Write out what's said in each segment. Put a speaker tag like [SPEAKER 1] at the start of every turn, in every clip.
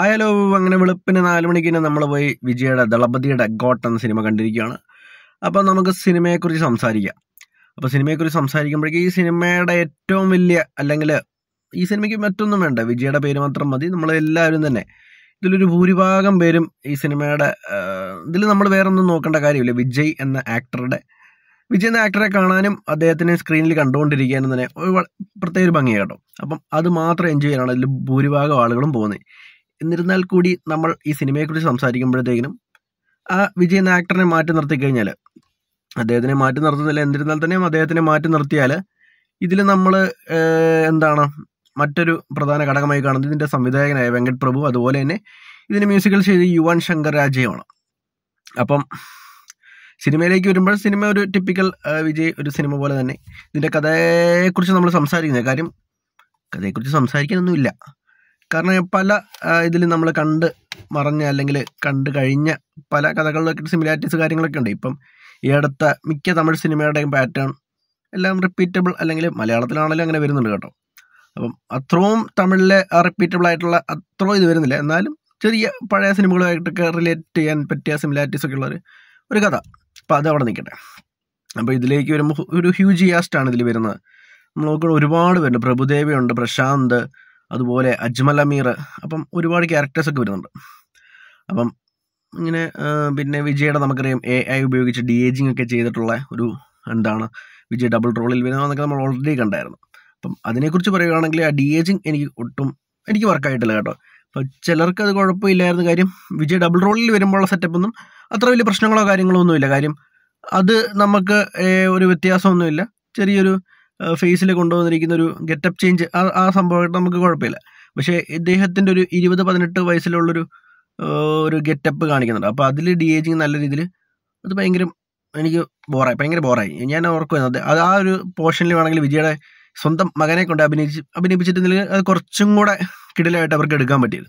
[SPEAKER 1] Hi hello അങ്ങനെ വെളുപ്പിന് നാല് മണിക്ക് തന്നെ നമ്മൾ പോയി വിജയുടെ ദളപതിയുടെ ഗോട്ട് എന്ന സിനിമ കണ്ടിരിക്കുകയാണ്. അപ്പോൾ നമുക്ക് സിനിമയെക്കുറിച്ച് സംസാരിക്കാം. അപ്പോൾ സിനിമയെക്കുറിച്ച് സംസാരിക്കുമ്പോഴേക്കും ഈ സിനിമയുടെ ഏറ്റവും വലിയ അല്ലെങ്കിൽ ഈ സിനിമയ്ക്ക് മറ്റൊന്നും വേണ്ട. വിജയുടെ പേര് മാത്രം മതി. നമ്മൾ എല്ലാവരും തന്നെ ഇതിലൊരു ഭൂരിഭാഗം പേരും ഈ സിനിമയുടെ ഇതിൽ നമ്മൾ വേറൊന്നും നോക്കേണ്ട കാര്യമില്ല. വിജയ് എന്ന ആക്ടറുടെ വിജയ് എന്ന ആക്ടറെ കാണാനും അദ്ദേഹത്തിനെ സ്ക്രീനിൽ കണ്ടുകൊണ്ടിരിക്കാനും തന്നെ ഒരു പ്രത്യേക ഒരു ഭംഗിയാണ് കേട്ടോ. അപ്പം അത് മാത്രം എൻജോയ് ചെയ്യാനാണ് ഇതിൽ ഭൂരിഭാഗം ആളുകളും പോകുന്നത്. എന്നിരുന്നാൽ കൂടി നമ്മൾ ഈ സിനിമയെക്കുറിച്ച് സംസാരിക്കുമ്പോഴത്തേക്കിനും ആ വിജയ് എന്ന ആക്ടറിനെ മാറ്റി നിർത്തി കഴിഞ്ഞാൽ അദ്ദേഹത്തിനെ മാറ്റി നിർത്തുന്നില്ല എന്നിരുന്നാൽ തന്നെയും അദ്ദേഹത്തിനെ മാറ്റി നിർത്തിയാൽ ഇതിൽ നമ്മൾ എന്താണ് മറ്റൊരു പ്രധാന ഘടകമായി കാണുന്നത്? ഇതിന്റെ സംവിധായകനായ വെങ്കട് പ്രഭു അതുപോലെ തന്നെ ഇതിന് മ്യൂസിക്കൽ ചെയ്ത് യുവൻ ശങ്കർ രാജയുമാണ്. അപ്പം സിനിമയിലേക്ക് വരുമ്പോൾ സിനിമ ഒരു ടിപ്പിക്കൽ വിജയ് ഒരു സിനിമ പോലെ തന്നെ ഇതിന്റെ കഥയെക്കുറിച്ച് നമ്മൾ സംസാരിക്കുന്നത്. കാര്യം കഥയെക്കുറിച്ച് സംസാരിക്കാനൊന്നുമില്ല. കാരണം പല ഇതിൽ നമ്മൾ കണ്ട് മറഞ്ഞ അല്ലെങ്കിൽ കണ്ട് കഴിഞ്ഞ പല കഥകളിലൊക്കെ സിമിലാരിറ്റീസ് കാര്യങ്ങളൊക്കെ ഉണ്ട്. ഇപ്പം ഈ അടുത്ത മിക്ക തമിഴ് സിനിമയുടെയും പാറ്റേൺ എല്ലാം റിപ്പീറ്റബിൾ അല്ലെങ്കിൽ മലയാളത്തിലാണെങ്കിലും അങ്ങനെ വരുന്നുണ്ട് കേട്ടോ. അപ്പം അത്രയും തമിഴിലെ റിപ്പീറ്റബിൾ ആയിട്ടുള്ള അത്രയും ഇത് വരുന്നില്ല. എന്നാലും ചെറിയ പഴയ സിനിമകളുമായിട്ടൊക്കെ റിലേറ്റ് ചെയ്യാൻ പറ്റിയ സിമിലാരിറ്റീസ് ഒക്കെ ഉള്ള ഒരു കഥ. അപ്പം അത് അവിടെ നിൽക്കട്ടെ. അപ്പോൾ ഇതിലേക്ക് വരുമ്പോൾ ഒരു ഹ്യൂജ് ആണ് ഇതിൽ വരുന്നത്. നമ്മൾ നോക്കുമ്പോൾ ഒരുപാട് പേരുണ്ട്. പ്രഭുദേവയുണ്ട് പ്രശാന്ത് അതുപോലെ അജ്മൽ അമീർ അപ്പം ഒരുപാട് ക്യാരക്ടേഴ്സൊക്കെ വരുന്നുണ്ട്. അപ്പം ഇങ്ങനെ പിന്നെ വിജയുടെ നമുക്കറിയാം എ ഐ ഉപയോഗിച്ച് ഡി ഏജിങ് ഒക്കെ ചെയ്തിട്ടുള്ള ഒരു എന്താണ് വിജയ് ഡബിൾ റോളിൽ വരുന്നതെന്നൊക്കെ നമ്മൾ ഓൾറെഡി കണ്ടായിരുന്നു. അപ്പം അതിനെക്കുറിച്ച് പറയുകയാണെങ്കിൽ ആ ഡി ഏജിങ് എനിക്ക് ഒട്ടും എനിക്ക് വർക്കായിട്ടില്ല കേട്ടോ. അപ്പോൾ ചിലർക്ക് അത് കുഴപ്പമില്ലായിരുന്നു കാര്യം വിജയ് ഡബിൾ റോളിൽ വരുമ്പോഴുള്ള സെറ്റപ്പ് ഒന്നും അത്ര വലിയ പ്രശ്നങ്ങളോ കാര്യങ്ങളോ ഒന്നുമില്ല. കാര്യം അത് നമുക്ക് ഒരു വ്യത്യാസമൊന്നുമില്ല. ചെറിയൊരു ഫേസിൽ കൊണ്ടുവന്നിരിക്കുന്ന ഒരു ഗെറ്റപ്പ് ചേഞ്ച് ആ ആ സംഭവമായിട്ട് നമുക്ക് കുഴപ്പമില്ല. പക്ഷേ ഇദ്ദേഹത്തിന്റെ ഒരു ഇരുപത് പതിനെട്ട് വയസ്സിലുള്ളൊരു ഒരു ഗെറ്റപ്പ് കാണിക്കുന്നുണ്ട്. അപ്പോൾ അതിൽ ഡി ഏജിങ് നല്ല രീതിയിൽ അത് ഭയങ്കര എനിക്ക് ബോറായി ഭയങ്കര ബോറായി ഞാൻ ഓർക്കുന്നത് അത് ആ ഒരു പോർഷനിൽ വേണമെങ്കിൽ വിജയുടെ സ്വന്തം മകനെ കൊണ്ട് അഭിനയിച്ച് അഭിനയിപ്പിച്ചിട്ടുണ്ടെങ്കിൽ അത് കുറച്ചും കൂടെ കിടിലായിട്ട് അവർക്ക് എടുക്കാൻ പറ്റിയത്.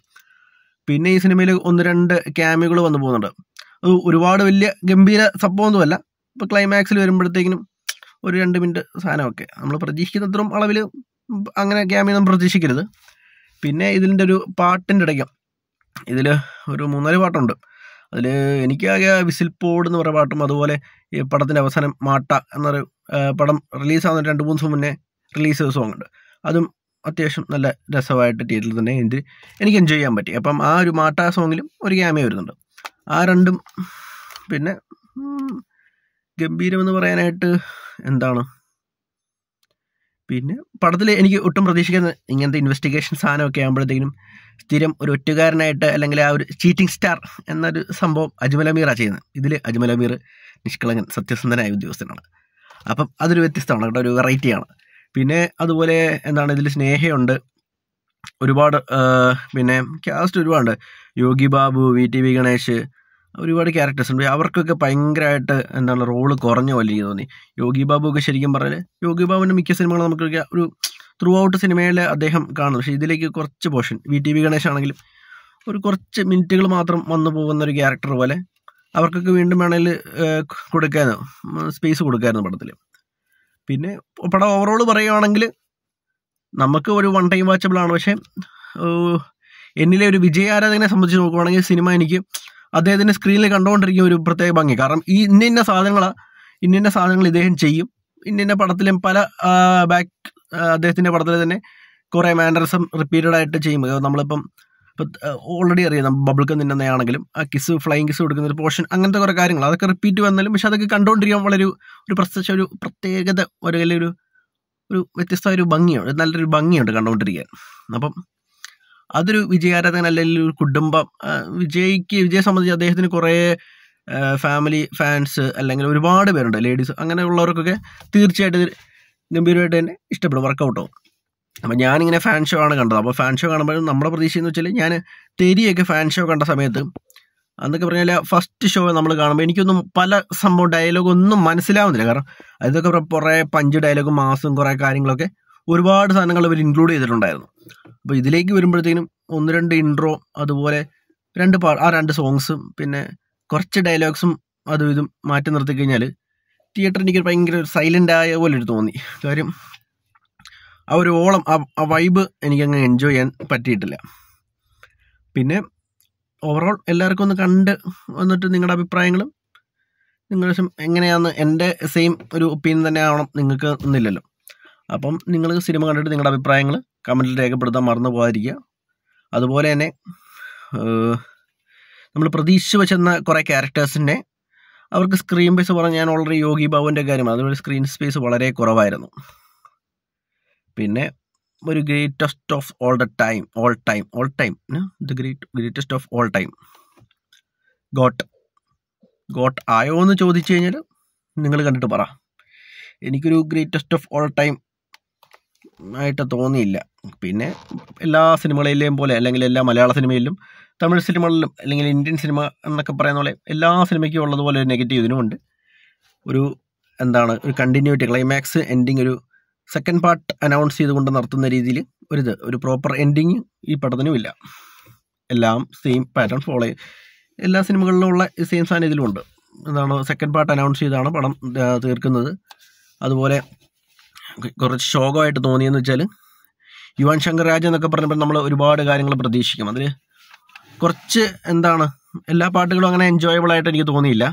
[SPEAKER 1] പിന്നെ ഈ സിനിമയിൽ ഒന്ന് രണ്ട് ക്യാമികൾ വന്നു പോകുന്നുണ്ട്. അത് ഒരുപാട് വലിയ ഗംഭീര സംഭവമൊന്നുമല്ല. ഇപ്പോൾ ക്ലൈമാക്സിൽ വരുമ്പോഴത്തേക്കിനും ഒരു രണ്ട് മിനിറ്റ് സാധനമൊക്കെ. നമ്മൾ പ്രതീക്ഷിക്കുന്നത്രയും അളവിൽ അങ്ങനെ ക്യാമിയ നമ്മൾ പ്രതീക്ഷിക്കരുത്. പിന്നെ ഇതിന്റെ ഒരു പാട്ടിന്റെ ഇടയ്ക്കും ഇതിൽ ഒരു മൂന്നാൽ പാട്ടുണ്ട്. അതിൽ എനിക്കാകെ വിസിൽ പോഡ് എന്ന് പറയുന്ന പാട്ടും അതുപോലെ ഈ പടത്തിന്റെ അവസാനം മാട്ട എന്നൊരു പടം റിലീസാകുന്ന രണ്ട് മൂന്ന് ദിവസം മുന്നേ റിലീസ് ചെയ്ത സോങ് ഉണ്ട്. അതും അത്യാവശ്യം നല്ല രസമായിട്ട് തിയേറ്ററിൽ തന്നെ ഇത് എനിക്ക് എൻജോയ് ചെയ്യാൻ പറ്റി. അപ്പം ആ ഒരു മാട്ട സോങ്ങിലും ഒരു ക്യാമിയ വരുന്നുണ്ട്. ആ രണ്ടും പിന്നെ ഉം, ഗംഭീരം എന്ന് പറയാനായിട്ട് എന്താണ്? പിന്നെ പടത്തിൽ എനിക്ക് ഒട്ടും പ്രതീക്ഷിക്കുന്ന ഇങ്ങനത്തെ ഇൻവെസ്റ്റിഗേഷൻ സാധനമൊക്കെ ആകുമ്പോഴത്തേക്കും സ്ഥിരം ഒരു ഒറ്റുകാരനായിട്ട് അല്ലെങ്കിൽ ആ ഒരു ചീറ്റിംഗ് സ്റ്റാർ എന്നൊരു സംഭവം അജ്മൽ അമീറാണ് ചെയ്യുന്നത്. ഇതിൽ അജ്മൽ അമീർ നിഷ്കളങ്കൻ സത്യസന്ധനായ ഉദ്യോഗസ്ഥനാണ്. അപ്പം അതൊരു വ്യത്യസ്തമാണ് കേട്ടോ ഒരു വെറൈറ്റിയാണ് പിന്നെ അതുപോലെ എന്താണ് ഇതിൽ സ്നേഹയുണ്ട്. ഒരുപാട് പിന്നെ കാസ്റ്റ് ഒരുപാടുണ്ട്. Yogi Babu V T V Ganesh ഒരുപാട് ക്യാരക്ടേഴ്സ് ഉണ്ട്. അവർക്കൊക്കെ ഭയങ്കരമായിട്ട് എന്താണ് റോൾ കുറഞ്ഞ പോലെ എനിക്ക് തോന്നി. യോഗി ബാബു ഒക്കെ ശരിക്കും പറഞ്ഞാൽ യോഗി ബാബുവിന്റെ മിക്ക സിനിമകളും നമുക്ക് ഒരു ത്രൂ ഔട്ട് സിനിമയിൽ അദ്ദേഹം കാണുന്നു പക്ഷേ ഇതിലേക്ക് കുറച്ച് portion V T V Ganesh ആണെങ്കിലും ഒരു കുറച്ച് മിനിറ്റുകൾ മാത്രം വന്നു പോകുന്ന ഒരു ക്യാരക്ടർ പോലെ അവർക്കൊക്കെ വീണ്ടും വേണേൽ കൊടുക്കായിരുന്നു സ്പേസ് കൊടുക്കായിരുന്നു പടത്തിൽ പിന്നെ പടം ഓവറോൾ പറയുകയാണെങ്കിൽ നമുക്ക് ഒരു വൺ ടൈം വാച്ചബിൾ ആണ്. പക്ഷേ എന്നിലെ ഒരു വിജയ ആരാധകനെ സംബന്ധിച്ച് നോക്കുവാണെങ്കിൽ സിനിമ എനിക്ക് അദ്ദേഹത്തിന്റെ സ്ക്രീനിൽ കണ്ടുകൊണ്ടിരിക്കുന്ന ഒരു പ്രത്യേക ഭംഗി. കാരണം ഈ ഇന്ന ഇന്ന സാധനങ്ങളാണ് ഇന്ന ഇന്ന സാധനങ്ങൾ ഇദ്ദേഹം ചെയ്യും. ഇന്ന ഇന്ന പടത്തിലും പല ബാക്ക് അദ്ദേഹത്തിന്റെ പടത്തിൽ തന്നെ കുറേ മാനറിസം റിപ്പീറ്റഡ് ആയിട്ട് ചെയ്യും. നമ്മളിപ്പം ഓൾറെഡി അറിയാം. ബബിൾക്ക് നിന്നുന്നതാണെങ്കിലും ആ കിസ് ഫ്ലൈങ് കിസ് കൊടുക്കുന്ന ഒരു പോർഷൻ അങ്ങനത്തെ കുറേ കാര്യങ്ങൾ. അതൊക്കെ റിപ്പീറ്റ് വന്നാലും പക്ഷെ അതൊക്കെ കണ്ടുകൊണ്ടിരിക്കാൻ വളരെ ഒരു പ്രത്യേക ഒരു പ്രത്യേകത ഒരു അല്ലെങ്കിൽ ഒരു ഒരു വ്യത്യസ്ത ഒരു ഭംഗിയുണ്ട്. നല്ലൊരു ഭംഗിയുണ്ട് കണ്ടുകൊണ്ടിരിക്കാൻ. അപ്പം അതൊരു വിജയാരാധകൻ അല്ലെങ്കിൽ ഒരു കുടുംബം വിജയിക്ക് വിജയെ സംബന്ധിച്ച് അദ്ദേഹത്തിന് കുറേ ഫാമിലി ഫാൻസ് അല്ലെങ്കിൽ ഒരുപാട് പേരുണ്ട് ലേഡീസ് അങ്ങനെ ഉള്ളവർക്കൊക്കെ തീർച്ചയായിട്ടും ഗംഭീരമായിട്ട് തന്നെ ഇഷ്ടപ്പെടും വർക്കൗട്ടോ അപ്പം ഞാനിങ്ങനെ ഫാൻ ഷോ ആണ് കണ്ടത്. അപ്പോൾ ഫാൻ ഷോ കാണുമ്പോഴും നമ്മുടെ പ്രതീക്ഷ എന്ന് വെച്ചാൽ ഞാൻ തെരിയൊക്കെ ഫാൻ ഷോ കണ്ട സമയത്ത് അന്നൊക്കെ പറഞ്ഞാൽ ഫസ്റ്റ് ഷോ നമ്മൾ കാണുമ്പോൾ എനിക്കൊന്നും പല സംഭവം ഡയലോഗൊന്നും മനസ്സിലാവുന്നില്ല. കാരണം അതൊക്കെ കുറെ- പഞ്ച് ഡയലോഗും മാസും കുറേ കാര്യങ്ങളൊക്കെ ഒരുപാട് സാധനങ്ങൾ അവർ ഇൻക്ലൂഡ് ചെയ്തിട്ടുണ്ടായിരുന്നു. അപ്പോൾ ഇതിലേക്ക് വരുമ്പോഴത്തേനും ഒന്ന് രണ്ട് ഇൻട്രോ അതുപോലെ രണ്ട് പാ ആ രണ്ട് സോങ്സും പിന്നെ കുറച്ച് ഡയലോഗ്സും അതും ഇതും മാറ്റി നിർത്തി കഴിഞ്ഞാൽ തിയേറ്റർ എനിക്ക് ഭയങ്കര സൈലന്റ് ആയ പോലെ ഒരു തോന്നി. കാര്യം ആ ഒരു ഓളം ആ ആ വൈബ് എനിക്കങ്ങ് എൻജോയ് ചെയ്യാൻ പറ്റിയിട്ടില്ല. പിന്നെ ഓവറോൾ എല്ലാവർക്കും ഒന്ന് കണ്ട് വന്നിട്ട് നിങ്ങളുടെ അഭിപ്രായങ്ങളും നിങ്ങൾ എങ്ങനെയാന്ന് എന്റെ സെയിം ഒരു ഒപ്പീനിയൻ തന്നെ ആവണം നിങ്ങൾക്ക് എന്നില്ലല്ലോ അപ്പം നിങ്ങൾ സിനിമ കണ്ടിട്ട് നിങ്ങളുടെ അഭിപ്രായങ്ങൾ കമന്റിൽ രേഖപ്പെടുത്താൻ മറന്നു പോകാതിരിക്കുക. അതുപോലെ തന്നെ നമ്മൾ പ്രതീക്ഷിച്ച് വെച്ചെന്ന കുറേ ക്യാരക്ടേഴ്സിന്റെ അവർക്ക് സ്ക്രീൻ സ്പേസ് പറഞ്ഞാൽ ഞാൻ ഓൾറെഡി യോഗി ബാബുവിന്റെ കാര്യം അതുപോലെ സ്ക്രീൻ സ്പേസ് വളരെ കുറവായിരുന്നു. പിന്നെ ഒരു greatest of all the time all time all time the great greatest of all time GOAT GOAT ആയോ എന്ന് ചോദിച്ചു കഴിഞ്ഞാൽ നിങ്ങൾ കണ്ടിട്ട് പറ. എനിക്കൊരു ഗ്രേറ്റസ്റ്റ് ഓഫ് ഓൾ ടൈം ആയിട്ട് തോന്നിയില്ല. പിന്നെ എല്ലാ സിനിമകളിലെയും പോലെ അല്ലെങ്കിൽ എല്ലാ മലയാള സിനിമയിലും തമിഴ് സിനിമകളിലും അല്ലെങ്കിൽ ഇന്ത്യൻ സിനിമ എന്നൊക്കെ പറയുന്ന പോലെ എല്ലാ സിനിമയ്ക്കും ഉള്ളതുപോലെ ഒരു നെഗറ്റീവ് ഇതിനുമുണ്ട് ഒരു എന്താണ് ഒരു കണ്ടിന്യൂറ്റി ക്ലൈമാക്സ് എൻഡിങ് ഒരു സെക്കൻഡ് പാർട്ട് അനൗൺസ് ചെയ്തുകൊണ്ട് നടത്തുന്ന രീതിയിൽ ഒരിത് ഒരു പ്രോപ്പർ എൻഡിങ് ഈ പടത്തിനും ഇല്ല. എല്ലാം സെയിം പാറ്റേൺ ഫോളോ ചെയ്യും. എല്ലാ സിനിമകളിലും ഉള്ള സെയിം സാധനം ഇതിലുമുണ്ട് എന്താണ് സെക്കൻഡ് പാർട്ട് അനൗൺസ് ചെയ്താണ് പടം തീർക്കുന്നത്. അതുപോലെ കുറച്ച് ശോകമായിട്ട് തോന്നിയെന്ന് വെച്ചാൽ യുവാൻ ശങ്കർ രാജ എന്നൊക്കെ പറഞ്ഞപ്പോൾ നമ്മൾ ഒരുപാട് കാര്യങ്ങൾ പ്രതീക്ഷിക്കും. അതിൽ കുറച്ച് എന്താണ് എല്ലാ പാട്ടുകളും അങ്ങനെ എൻജോയബിൾ ആയിട്ട് എനിക്ക് തോന്നിയില്ല.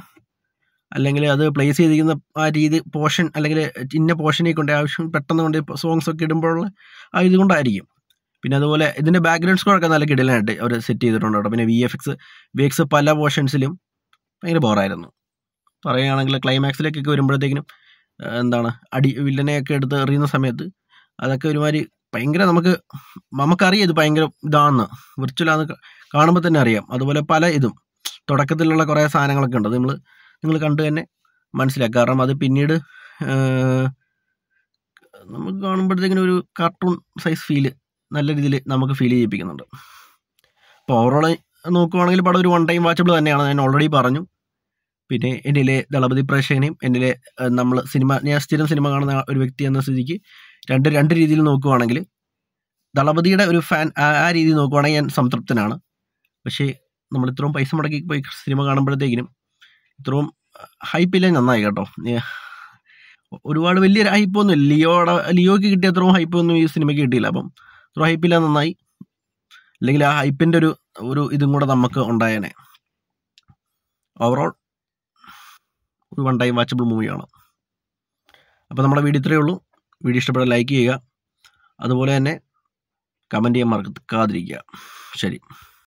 [SPEAKER 1] അല്ലെങ്കിൽ അത് പ്ലേസ് ചെയ്തിരിക്കുന്ന ആ രീതി പോർഷൻ അല്ലെങ്കിൽ ഇന്ന പോർഷനെ കൊണ്ട് ആവശ്യം പെട്ടെന്ന് കൊണ്ട് സോങ്സ് ഒക്കെ ഇടുമ്പോഴുള്ള ആ ഇതുകൊണ്ടായിരിക്കും പിന്നെ അതുപോലെ ഇതിന്റെ ബാക്ക്ഗ്രൗണ്ട് സ്കോർ ഒക്കെ നല്ല കിടലായിട്ട് അവർ സെറ്റ് ചെയ്തിട്ടുണ്ട് കേട്ടോ. പിന്നെ V F X V X പല പോർഷൻസിലും ഭയങ്കര ബോറായിരുന്നു പറയുകയാണെങ്കിൽ ക്ലൈമാക്സിലേക്കൊക്കെ വരുമ്പോഴത്തേക്കിനും എന്താണ് അടി വില്ലനെയൊക്കെ എടുത്ത് എറിയുന്ന സമയത്ത് അതൊക്കെ ഒരുമാതിരി ഭയങ്കര നമുക്ക് നമുക്കറിയാം ഇത് ഭയങ്കര ഇതാണെന്ന് വിർച്വലാന്ന് കാണുമ്പോൾ തന്നെ അറിയാം. അതുപോലെ പല ഇതും. തുടക്കത്തിലുള്ള കുറേ സാധനങ്ങളൊക്കെ ഉണ്ട്. അത് നമ്മൾ നിങ്ങൾ കണ്ടു തന്നെ മനസ്സിലാക്കുക കാരണം അത് പിന്നീട് നമുക്ക് കാണുമ്പോഴത്തേക്കിനും ഒരു കാർട്ടൂൺ സൈസ് ഫീൽ നല്ല രീതിയിൽ നമുക്ക് ഫീൽ ചെയ്യിപ്പിക്കുന്നുണ്ട്. അപ്പോൾ ഓവറോൾ നോക്കുവാണെങ്കിൽ പടം ഒരു വൺ ടൈം വാച്ചബിൾ തന്നെയാണ്. ഞാൻ ഓൾറെഡി പറഞ്ഞു. പിന്നെ എന്നിലെ ദളപതി പ്രേക്ഷകനെയും എന്നിലെ നമ്മൾ സിനിമ ഞാൻ സ്ഥിരം സിനിമ കാണുന്ന ഒരു വ്യക്തി എന്ന സ്ഥിതിക്ക് രണ്ട് രണ്ട് രീതിയിൽ നോക്കുവാണെങ്കിൽ ദളപതിയുടെ ഒരു ഫാൻ ആ രീതിയിൽ നോക്കുവാണെങ്കിൽ ഞാൻ സംതൃപ്തനാണ്. പക്ഷേ നമ്മൾ ഇത്രയും പൈസ മുടക്കി പോയി സിനിമ കാണുമ്പോഴത്തേക്കിനും ഇത്രയും ഹൈപ്പില്ലേ നന്നായി കേട്ടോ. ഒരുപാട് വലിയൊരു ഹൈപ്പൊന്നും ഇല്ല ലിയോടെ ലിയോയ്ക്ക് കിട്ടിയ അത്രയും ഹൈപ്പൊന്നും ഈ സിനിമയ്ക്ക് കിട്ടിയില്ല. അപ്പം അത്ര ഹൈപ്പില്ല നന്നായി. അല്ലെങ്കിൽ ആ ഹൈപ്പിന്റെ ഒരു ഒരു ഇതും കൂടെ നമുക്ക് ഉണ്ടായേനെ. ഓവറോൾ ഒരു വൺ ടൈം വാച്ചബിൾ മൂവിയാണ് അപ്പോൾ നമ്മുടെ വീഡിയോ ഇത്രയേ ഉള്ളൂ. വീഡിയോ ഇഷ്ടപ്പെട്ടാൽ ലൈക്ക് ചെയ്യുക. അതുപോലെ തന്നെ കമന്റ് ചെയ്യാൻ മറക്കാതിരിക്കുക. ശരി.